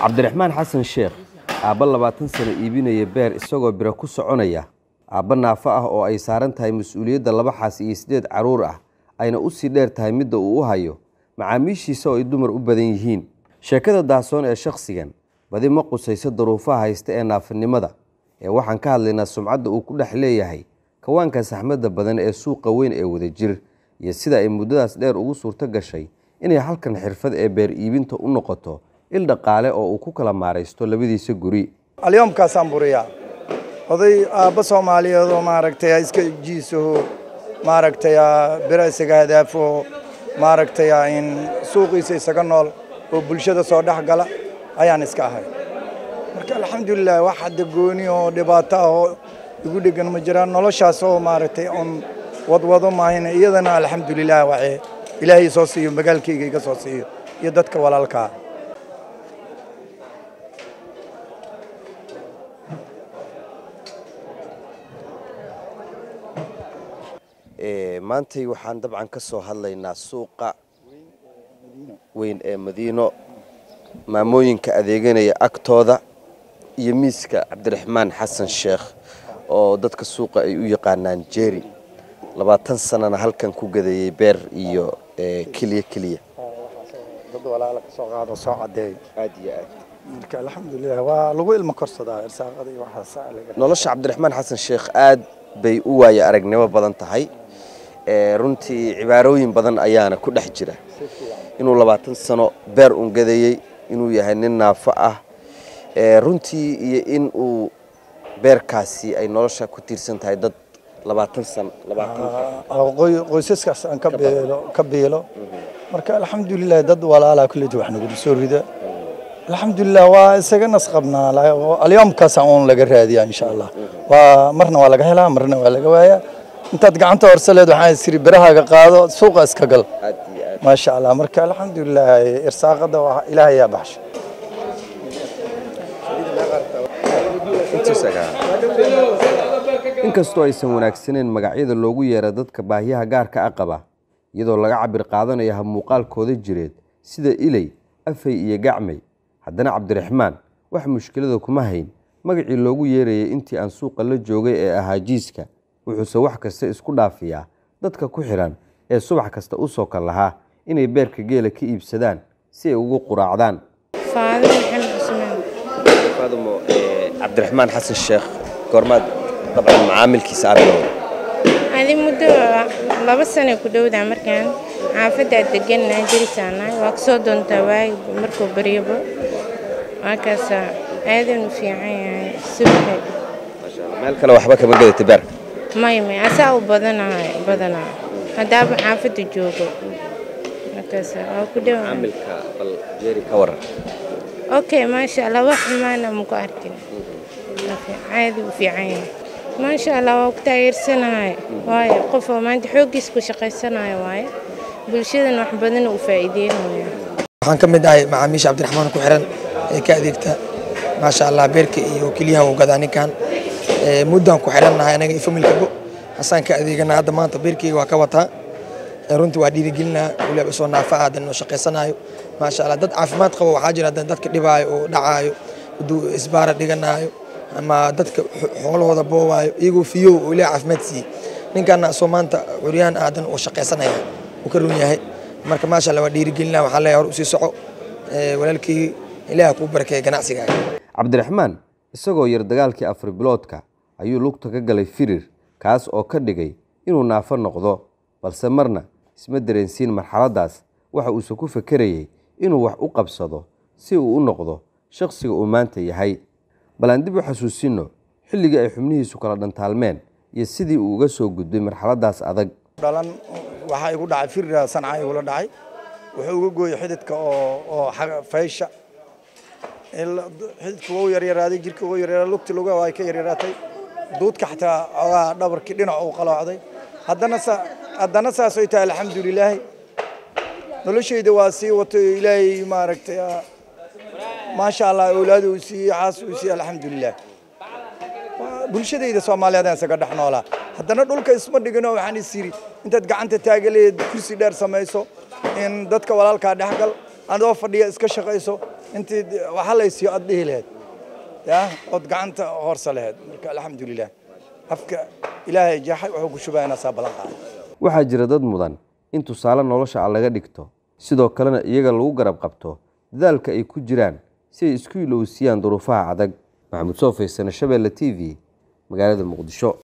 cabdiraxmaan xasan sheekh aabba labaatan sano iibinaya beer isagoo biro ku soconaya aabba naafo ah oo ay saaran tahay mas'uuliyadda laba xaas iyo siddeed carruur ah ayna u sii dheer tahay midda uu u hayo macaamiishiisa oo ay dumar u badan yihiin. Sheekada daasoon ee shakhsigan badi ma qusayso daruufaha haysta ee naafanimada ee waxaan ka hadlaynaa sumcadda uu ku dhex leeyahay kawaanka saxmadda badan ee suuqa weyn ee wadajir iyo sida ay muddadaas dheer ugu suurto gashay inay halkan xirfad ee beer iibinta u noqoto il dhaqaale oo uu ku kala maaraysto labadiisa guri. Alyoomkaasaan buriyaa oday aabba soomaaliyeed oo maaragtay iska jiisaho maaragtay bira isaga hadaafo maaragtay in suuqiisa isaga nool oo bulshada soo dhex gala ayaan iska ahay marka alxamdulilah wax hadda oo dhibaato ah oo igu dhegan ma jiraan. Noloshaas oo maaragtay oon wadwado maahayna iyadana alxamdulilah waxee ilaahay soo siiyo magaalkayga iga soo siiyo iyo dadka walaalkaa maantay waxaan dabcan ka soo hadlaynaa suuqa weyn ee madiino maamooyinka adeeganaya agtooda iyo miiska cabdiraxmaan xasan sheekh oo dadka suuqa ay u yaqaanaan jeeri labaatan sanana halkan ku gadayay beer iyo keliya keliya iyo waxaas nolosha cabdiraxmaan xasan sheekh aad bay u waaya aragnimo badan tahay. Runtii cibaarooyin badan ayaana ku dhex jira. Inuu labaatan sano beer un gadayey inuu yahay nin naafo ah runtii iyo in uu beerkaasi ay nolosha ku tiirsan tahay dad labaatan san qoysaskaas aan ka biilo marka alxamdulilah dad walaalaa kulleyti wax nagu soo rida. Alxamdulilah waa isaga nas qabnaa alyoomkaasaan laga raadiyaa insha allah. Marna waa laga helaa marna waa laga waayaa intaad gacanta horsaleed waxaan isiri birahaaga qaado suuqa iska gal. Maasha allah marka alxamdulilah irsaaqada ilaahay yaa baxsha. Inkastoo aysan wanaagsaneyn magacyada loogu yeera dadka baahiyaha gaarka a qaba iyadoo laga cabir qaadanayo habmuuqaalkooda jireed sida iley afay iyo gacmay. Haddana cabdiraxmaan wax mushkilada kuma hayn. Magacii loogu yeerayay intii aan suuqa la joogay ee ahaa jiiska wuxuuse wax kasta isku dhaafiyaa. Dadka ku xidhan ee subax kasta u soo kal lahaa inay beerka geela ka iibsadaan si ay ugu quraacdaan. Faadumo cabdiraxmaan xasan sheekh goormaad dabcan macaamilkiisa abilowda adi muddo laba sano ku dhowdaa markaan xaafaddaa degannahay derisaanahay waa ka soo doontaa waagi markuu baryabo waakaasa aadan u fiican yahay subaxe meel kale waxba kama gadata beerka may may. Asaa u badanahay badanaa haddaaba xaafadda joogo okay maasha allah wax xumaana maku arkin caadi u fiican yahay maasha allah waa ku taageersanahay waayo qofoo maanta xooggiis ku shaqaysanayo waaye bulshadana wax badan u faa'iideynaya waxaan ka mid ahay macaamiisha cabdiraxmaan ku xiran ee ka adeegta maasha allah beerka iyo keliyaha uu gadaa ninkan muddaan ku xirannahay anaga iyo ka adeeganaa hadda maanta beerkeyga waa ka wataa runtii waa dhiirigelinaa. Waliba isoo naafa hadan noo shaqaysanaayo maasha allah dad caafimaad qabo waxaa jira hadan dadka dhibaayo oo dhacaayo. Hadduu isbaara dhiganaayo ama dadka xoolahooda boobaayo iyagoo fiyow oo ilaah caafimaad siiyey. Ninkaana asoo maanta curyaan hadan uu shaqaysanaya uu ka run yahay. Marka maasha allah waa dhiirigelinaa. Waxaa leeyahay hor u sii soco. Walaalkii ilaah kuu barakeeya ganacsigaaga cabdiraxmaan isagoo yar dagaalkii afar biloodka ayuu lugta ka galay firir kaas oo ka dhigay inuu naafo noqdo balse marna isma dareensiin marxaladdaas waxa uuse ku fakerayay inuu wax u qabsado si uu u noqdo shakhsiga uu maanta yahay. Bal aan dib u xasuusinno xilligii ay xubnihiisu kala dhantaalmeen iyo sidii uu uga soo gudbay marxaladdaas adag. Dhalan waxaa igu dhacay firira sanca igula dhacay. Wuxuu uga gooyey xididka oo faysha. Xididka wuu yaryaraaday jirka wuu yaryaraaday lugti luga waa ka yaryaraatay duudka xataa ogaa dhabarkii dhinac uu qaloocday haddana sa haddana saas ay tahay alxamdulilaahi noloshayda waa sii wato ilaahay maaragtay maasha allah awlaad uu siiyey xaas uu siiyey alxamdulilah bulshadayda soomaaliyeed aan isaga dhex noolaa haddana dhulka isma dhigino waxaan is yidhi intaad gacanta taagaleed kursi dheer samayso in dadka walaalkaa dhexgal adoo fadhiya iska shaqayso intii waxa laysiiyo aad dhihi lahayd ya ood gacanta horsa lahayd marka alxamdulilah afka ilaahay jaxay wuxuu ku shubaynaa saa balan qaaday waxaa jira dad mudan. In tusaale nolosha a laga dhigto sidoo kalena iyaga lagu garab qabto dadaalka ay ku jiraan si ay isku ilowsiyaan duruufaha adag. Maxamuud soo faysane shabeelle t v magaalada muqdisho